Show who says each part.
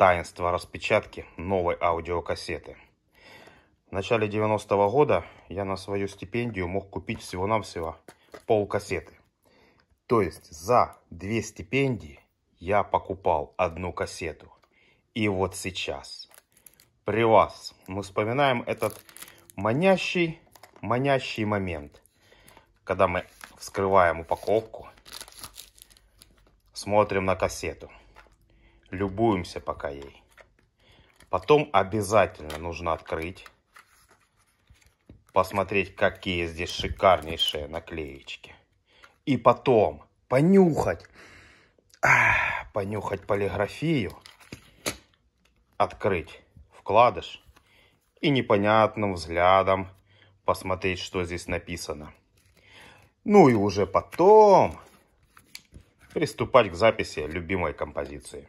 Speaker 1: таинство распечатки новой аудиокассеты. В начале 90-го года я на свою стипендию мог купить всего-навсего пол кассеты. То есть за две стипендии я покупал одну кассету. И вот сейчас при вас мы вспоминаем этот манящий, манящий момент, когда мы вскрываем упаковку, смотрим на кассету – любуемся пока ей. Потом обязательно нужно открыть, посмотреть, какие здесь шикарнейшие наклеечки. И потом понюхать, а, понюхать полиграфию, открыть вкладыш и непонятным взглядом посмотреть, что здесь написано. Ну и уже потом приступать к записи любимой композиции.